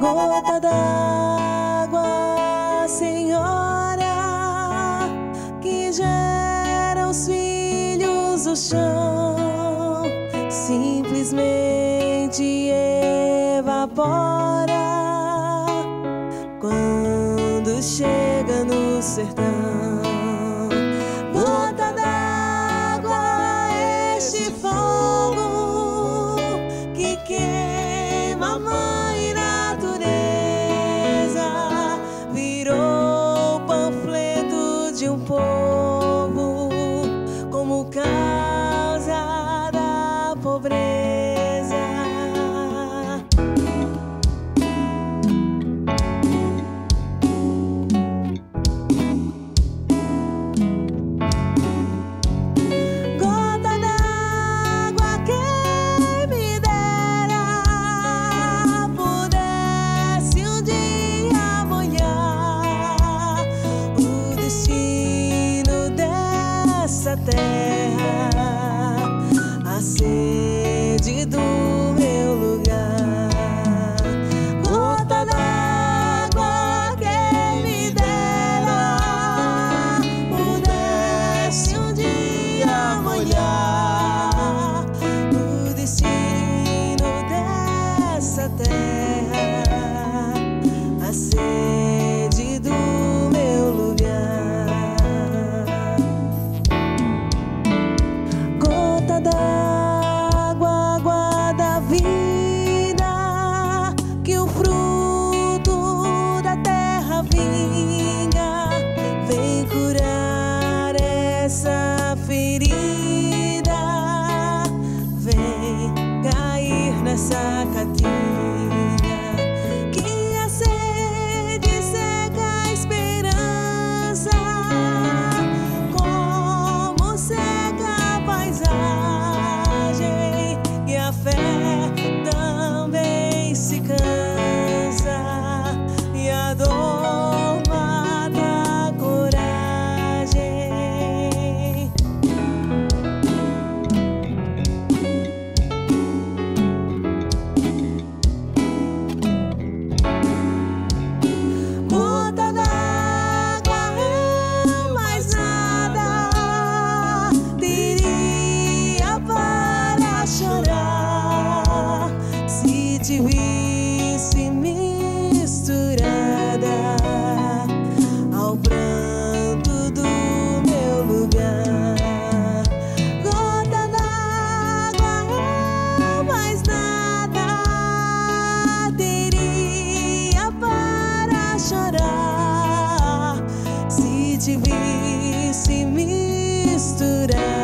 gota d'água, Senhora, que gera os filhos do chão, simplesmente evapora quando chega no sertão. terra, a sede do meu lugar. Gota d'água que me dera, pudesse um dia molhar. Bateria para chorar se te visse misturar.